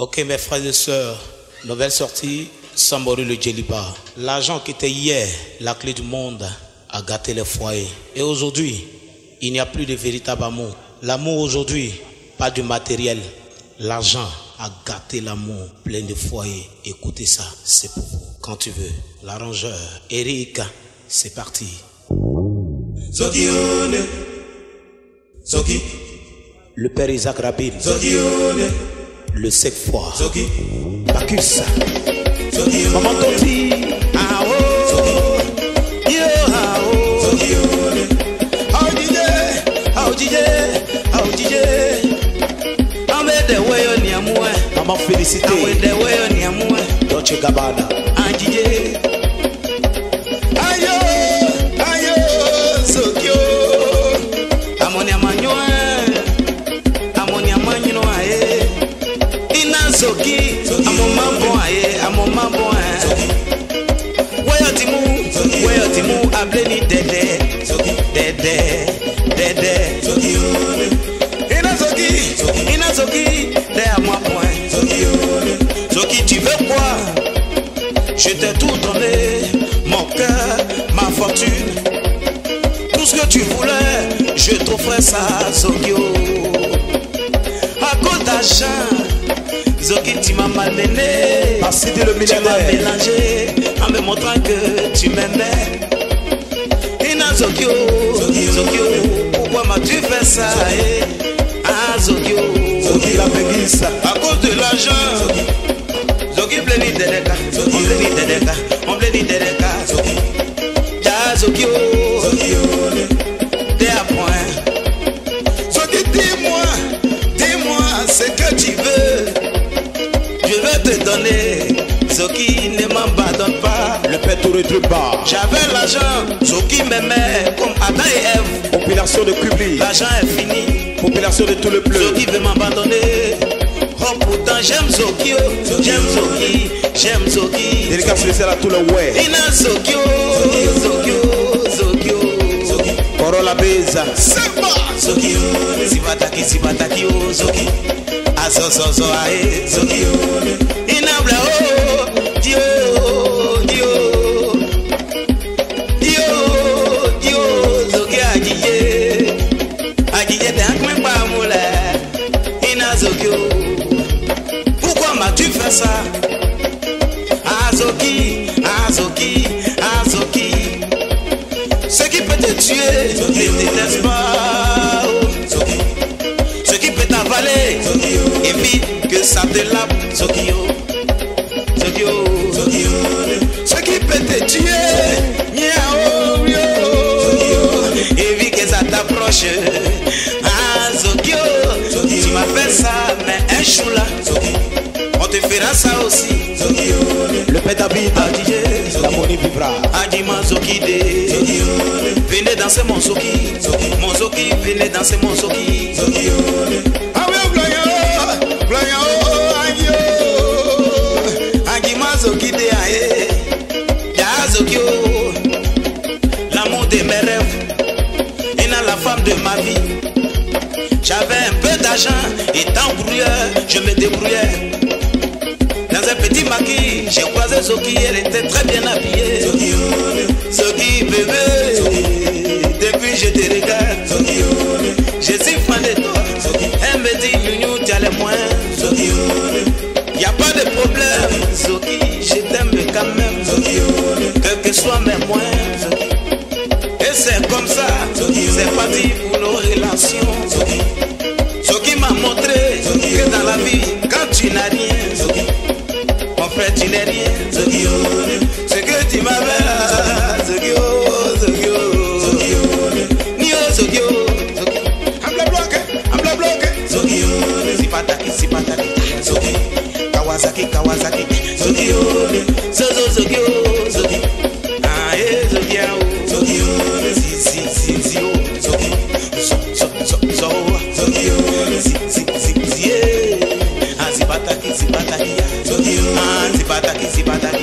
Ok, mes frères et sœurs, nouvelle sortie, Sambori le Djeliba. L'argent qui était hier la clé du monde a gâté les foyers. Et aujourd'hui, il n'y a plus de véritable amour. L'amour aujourd'hui, pas du matériel. L'argent a gâté l'amour plein de foyers. Écoutez ça, c'est pour vous. Quand tu veux. L'arrangeur, Eric, c'est parti. Le père Isaac Rabin, le sec froid. Bacchus, Maman Toti, ah oh, yo ah oh. How DJ, how DJ, how DJ. Amede weyo ni amue, Maman félicité, amede weyo ni amue, Dolce Gabbana. Weyo timu, ableni dede, dede, dede. Zokione, Ina soki, ina soki, de à moi point. Zokione, Soki, tu veux quoi? Je t'ai tout donné, mon cœur, ma fortune. Tout ce que tu voulais, je t'offrais ça, Zokio. À cause d'argent, Zoki, tu m'as malmené. Passidi le Tu m'as millionnaire. mélangé en me montrant que tu m'aimais. Ina Zokio, pourquoi m'as-tu fait ça eh? Ah Zokio, Zoki la Péguisse, à cause de l'argent. Zoki bleni dedeka, on bleni dedeka, on bleni Zoki ne m'abandonne pas. le père Touré Drupa. J'avais l'argent, Zoki m'aimait comme Adam et Ève. Population de Kubli, L'argent est fini, population de tout le bleu. Zoki veut m'abandonner. Oh pourtant j'aime Zoki, oh. j'aime Zoki, j'aime Zoki. Dédicace spéciale à tout le ouais. Ina Zoki, oh. Zoki, oh. Zoki, oh. Corolla Beza, Samba, Zokione, Sibataki, Sibataki, oh Zoki. Asososo, ae, Zoki. Oh, évite que ça te lave. Zokio, Zokio, Ce qui peut te tuer, miaou, miaou. évite que ça t'approche. Ah, Zokio, tu m'as fait ça, mais un chou là, on te fera ça aussi. le père David, Ah, DJ, la monnaie vivra. Adima Zokide. Venez danser mon Zoki. Mon Zoki, venez danser mon Zoki. Ah ouais, femme de ma vie. J'avais un peu d'argent. Étant brouilleur, je me débrouillais. Dans un petit maquis, j'ai croisé Zoki, elle était très bien habillée. Zoki, bébé, se kom sa, se pati pou nou relasyon So ki ma montre, ke dan la vi, kan ti na rien En fait ti ne rien, se ke ti ma Kawasaki, Kawasaki, Sugiyo, Sozo, Sugiyo sipataki, sipataki. Ah, sipataki, sipataki. Sipataki,